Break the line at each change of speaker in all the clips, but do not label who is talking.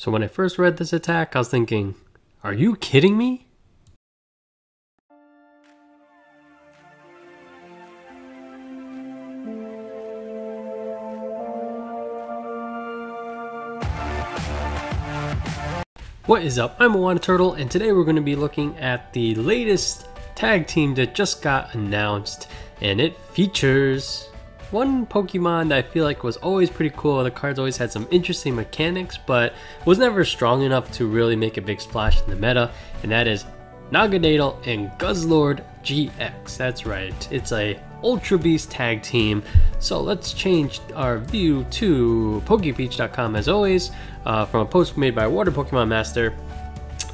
So when I first read this attack, I was thinking, are you kidding me? What is up? I'm iWAHnna Turtle, and today we're going to be looking at the latest tag team that just got announced, and it features one Pokemon that I feel like was always pretty cool. The cards always had some interesting mechanics, but was never strong enough to really make a big splash in the meta, and that is Naganadel and Guzzlord GX. That's right, it's a Ultra Beast tag team. So let's change our view to PokeBeach.com as always, uh, from a post made by Water Pokemon Master.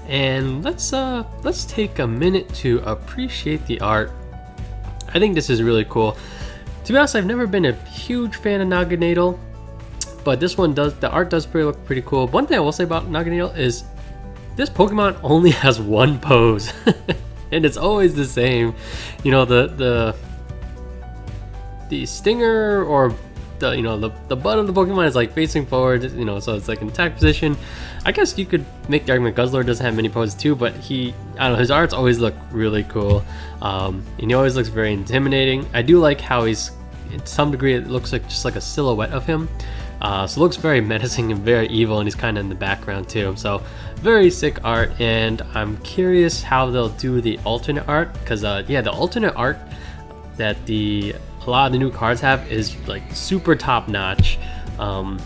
And let's uh, let's take a minute to appreciate the art. I think this is really cool. To be honest, I've never been a huge fan of Naganadel, but this one does, the art does pretty, look pretty cool. One thing I will say about Naganadel is this Pokemon only has one pose, and it's always the same. You know, the, the, the stinger or the you know the, the butt of the Pokemon is like facing forward, you know, so it's like an attack position. I guess you could make the argument Guzzlord doesn't have many poses too, but he I don't know his arts always look really cool. Um, and he always looks very intimidating. I do like how he's in some degree it looks like just like a silhouette of him. Uh, so looks very menacing and very evil, and he's kind of in the background too. So very sick art, and I'm curious how they'll do the alternate art because uh, yeah, the alternate art that the a lot of the new cards have is like super top notch. Um,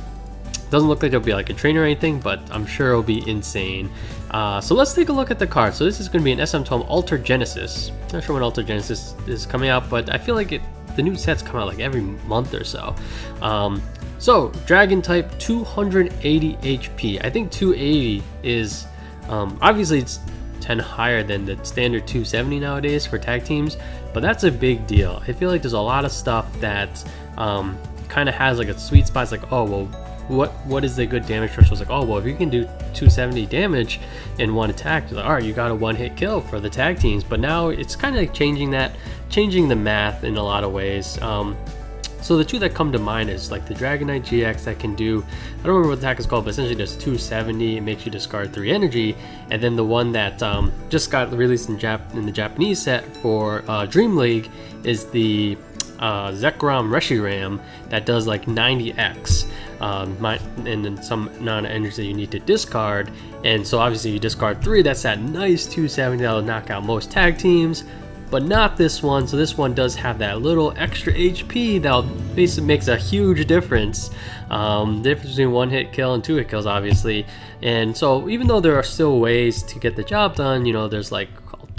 doesn't look like it'll be like a trainer or anything, but I'm sure it'll be insane. Uh, so let's take a look at the card. So this is going to be an SM12 Alter Genesis. Not sure when Alter Genesis is coming out, but I feel like it the new sets come out like every month or so. Um, so Dragon type 280 HP. I think 280 is um, obviously it's 10 higher than the standard 270 nowadays for tag teams, but that's a big deal. I feel like there's a lot of stuff that um, kind of has like a sweet spot. It's like, oh, well, what what is the good damage threshold? Like, oh, well, if you can do 270 damage in one attack, like, all right, you got a one hit kill for the tag teams. But now it's kind of like changing that, changing the math in a lot of ways. Um, so the two that come to mind is like the Dragonite GX that can do, I don't remember what the attack is called, but essentially does 270, it makes you discard 3 energy, and then the one that um, just got released in, Jap in the Japanese set for uh, Dream League is the uh, Zekrom Reshiram that does like 90x um, and then some non-energies that you need to discard. And so obviously you discard 3 that's that nice 270 that'll knock out most tag teams but not this one. So this one does have that little extra HP that basically makes a huge difference. Um, the difference between one hit kill and two hit kills, obviously. And so even though there are still ways to get the job done, you know, there's like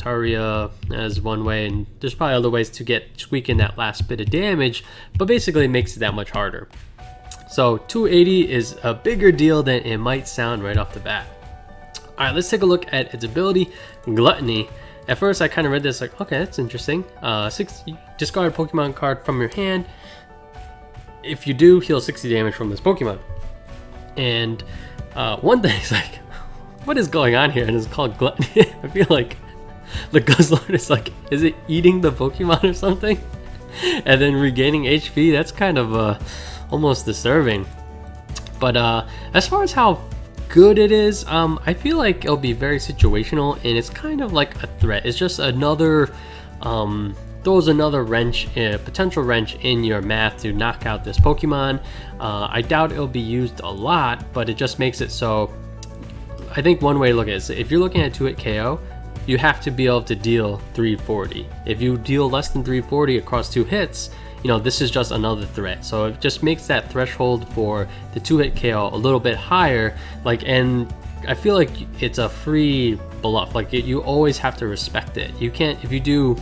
Altaria as one way, and there's probably other ways to get tweaking that last bit of damage, but basically it makes it that much harder. So 280 is a bigger deal than it might sound right off the bat. Alright, let's take a look at its ability, Gluttony. At first, I kind of read this like, okay, that's interesting. Uh, six, discard a Pokemon card from your hand. If you do, heal 60 damage from this Pokemon. And uh, one thing is like, what is going on here? And it's called Gluttony. I feel like the Guzzlord is like, is it eating the Pokemon or something? and then regaining HP? That's kind of uh, almost disturbing. But uh, as far as how good it is, um, I feel like it'll be very situational and it's kind of like a threat. It's just another, um, throws another wrench, a potential wrench in your math to knock out this Pokemon. Uh, I doubt it'll be used a lot, but it just makes it so. I think one way to look at it is if you're looking at 2 hit KO, you have to be able to deal 340. If you deal less than 340 across two hits, you know, this is just another threat. So it just makes that threshold for the two hit KO a little bit higher. Like, and I feel like it's a free bluff. Like, it, you always have to respect it. You can't, if you do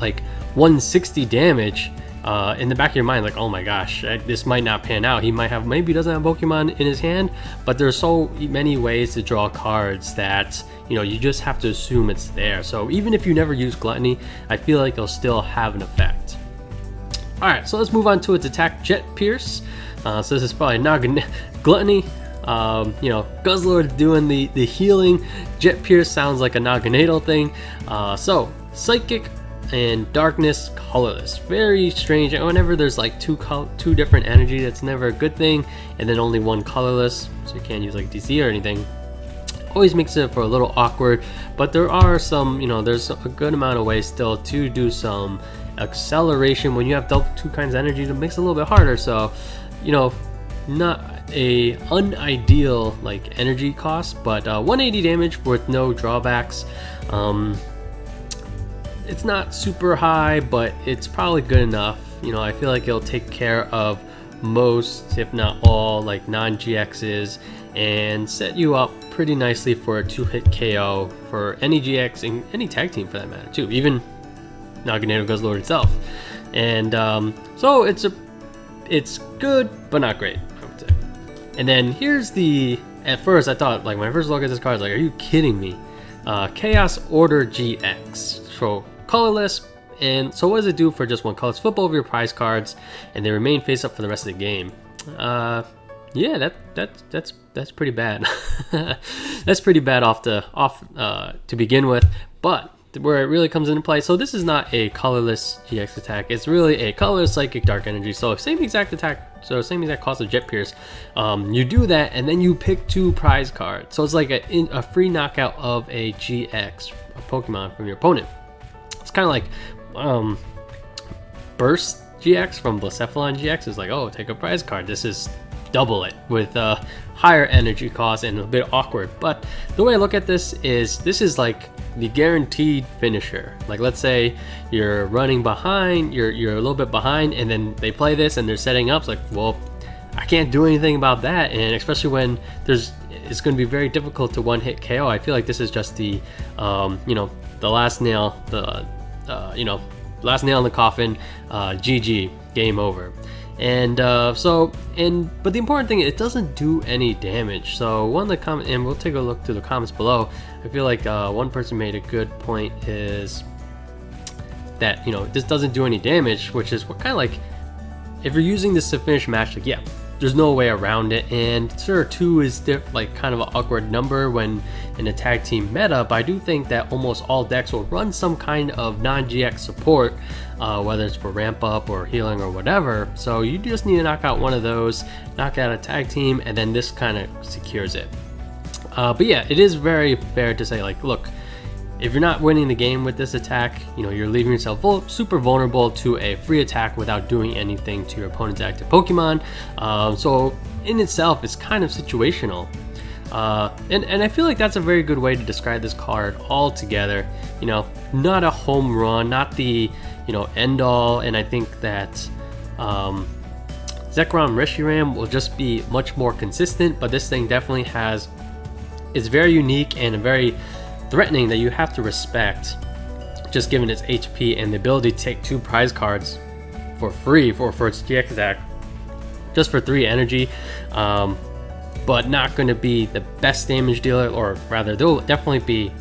like 160 damage, uh, in the back of your mind, like, oh my gosh, this might not pan out. He might have, maybe doesn't have Pokemon in his hand, but there's so many ways to draw cards that, you know, you just have to assume it's there. So even if you never use Gluttony, I feel like it'll still have an effect. Alright, so let's move on to its attack, Jet Pierce. Uh, so this is probably not Gluttony. Um, you know, Guzzlord doing the, the healing. Jet Pierce sounds like a Naganadel thing. Uh, so, Psychic and Darkness colorless. Very strange. Whenever there's like two two different energy, that's never a good thing. And then only one colorless, so you can't use like DC or anything. Always makes it for a little awkward, but there are some, you know, there's a good amount of ways still to do some acceleration when you have double two kinds of energy. It makes it a little bit harder. So, you know, not a unideal like energy cost, but uh, 180 damage with no drawbacks. Um, it's not super high, but it's probably good enough. You know, I feel like it'll take care of most, if not all, like non-GXs and set you up pretty nicely for a two-hit KO for any GX and any tag team for that matter too, even Naganadel Guzzlord itself. And um, so it's a, it's good but not great, I would say. And then here's the. At first, I thought like when I first look at this card, I was like, "Are you kidding me?" Uh, Chaos Order GX. So colorless. And so what does it do for just one color? It's flip over your prize cards, and they remain face up for the rest of the game. Uh, yeah, that that that's that's pretty bad. that's pretty bad off the off uh, to begin with. But where it really comes into play. So this is not a colorless GX attack. It's really a colorless Psychic Dark Energy. So same exact attack, so same exact cost of Jet Pierce. Um, you do that and then you pick two prize cards. So it's like a, a free knockout of a GX, a Pokemon from your opponent It's kind of like um, Burst GX from Blacephalon GX is like, oh, take a prize card. This is double it with a higher energy cost and a bit awkward. But the way I look at this is this is like the guaranteed finisher. Like let's say you're running behind, you're you're a little bit behind, and then they play this and they're setting up. It's like, well, I can't do anything about that. And especially when there's it's going to be very difficult to one hit KO. I feel like this is just the um, you know the last nail, the uh, you know, last nail in the coffin, uh, GG, game over. And uh, so, and but the important thing, it doesn't do any damage. So one of the comment, and we'll take a look through the comments below. I feel like uh, one person made a good point is that you know this doesn't do any damage, which is what kind of like if you're using this to finish match, like yeah, there's no way around it. And sure, two is diff, like kind of an awkward number when in a tag team meta, but I do think that almost all decks will run some kind of non-GX support, uh, whether it's for ramp up or healing or whatever. So you just need to knock out one of those, knock out a tag team, and then this kind of secures it. Uh, but yeah, it is very fair to say like, look, if you're not winning the game with this attack, you know, you're leaving yourself super vulnerable to a free attack without doing anything to your opponent's active Pokemon. Um, so in itself, it's kind of situational. Uh, and, and I feel like that's a very good way to describe this card altogether. You know, not a home run, not the, you know, end all. And I think that um, Zekrom Reshiram will just be much more consistent, but this thing definitely has, is very unique and very threatening that you have to respect just given its HP and the ability to take two prize cards for free for, for its GX attack just for three energy um, but not going to be the best damage dealer or rather they'll definitely be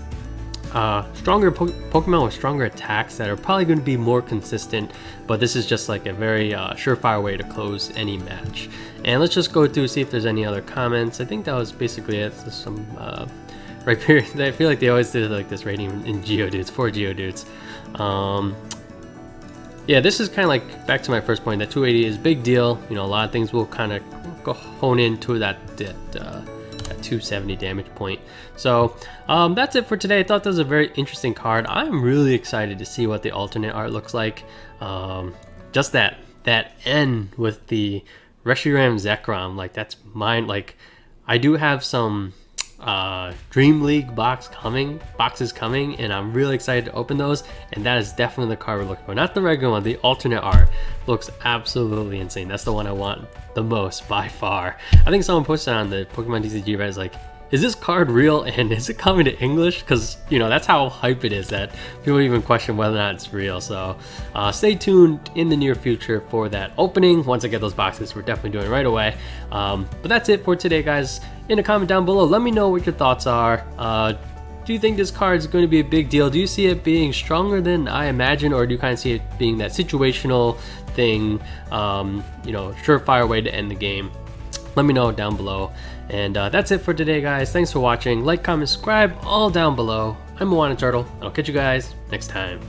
uh, stronger po Pokemon with stronger attacks that are probably going to be more consistent but this is just like a very uh, surefire way to close any match and let's just go through see if there's any other comments I think that was basically it Just some uh, right here. I feel like they always did like this rating in Geodudes, for Geodudes. Um, yeah, this is kind of like back to my first point that 280 is big deal. You know, a lot of things will kind of go hone into that that, uh, that 270 damage point. So um, that's it for today. I thought that was a very interesting card. I'm really excited to see what the alternate art looks like. Um, just that that N with the Reshiram Zekrom, like that's mine. Like I do have some uh, Dream League box coming, boxes coming, and I'm really excited to open those. And that is definitely the card we're looking for. Not the regular one, the alternate art looks absolutely insane. That's the one I want the most by far. I think someone posted on the Pokemon TCG Reddit like, is this card real and is it coming to English? Because, you know, that's how hype it is that people even question whether or not it's real. So uh, stay tuned in the near future for that opening. Once I get those boxes, we're definitely doing right away. Um, but that's it for today, guys. In a comment down below, let me know what your thoughts are. Uh, do you think this card is going to be a big deal? Do you see it being stronger than I imagine, or do you kind of see it being that situational thing, um, you know, surefire way to end the game? Let me know down below. And uh, that's it for today, guys. Thanks for watching. Like, comment, subscribe, all down below. I'm iWAHnna Turtle, and I'll catch you guys next time.